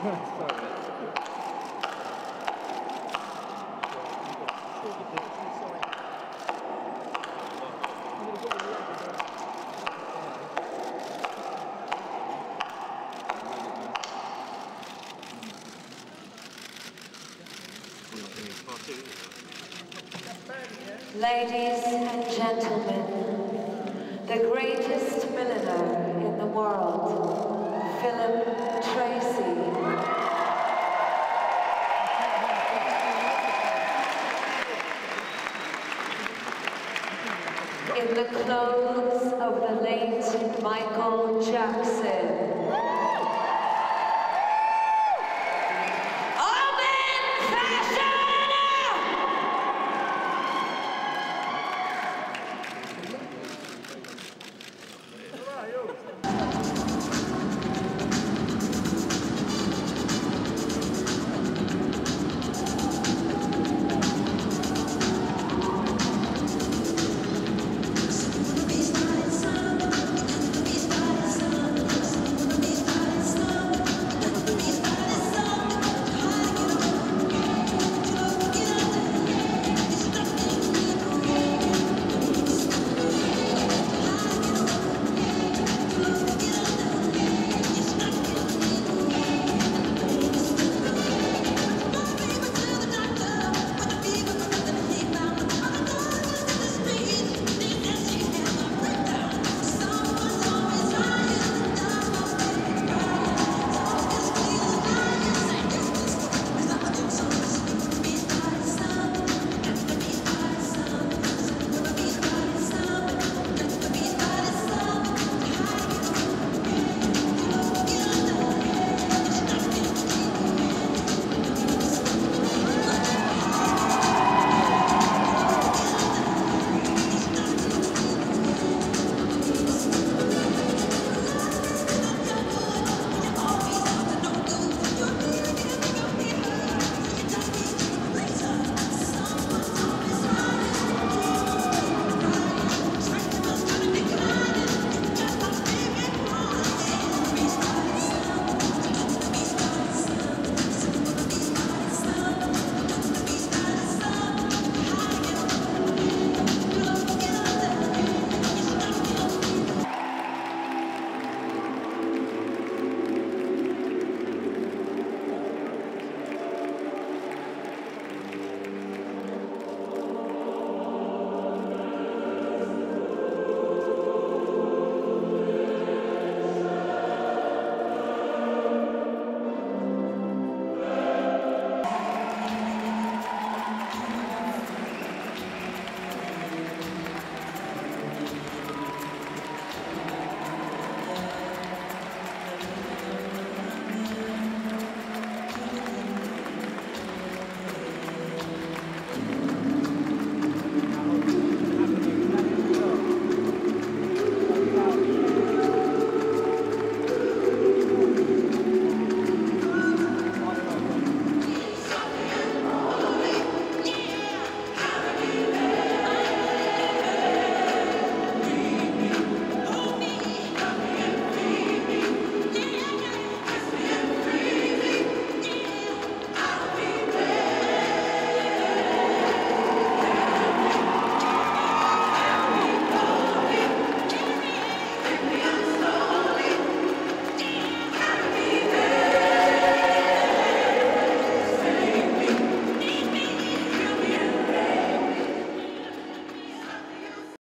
Ladies and gentlemen, the greatest milliner in the world, Philip Tracy. In the clothes of the late Michael Jackson.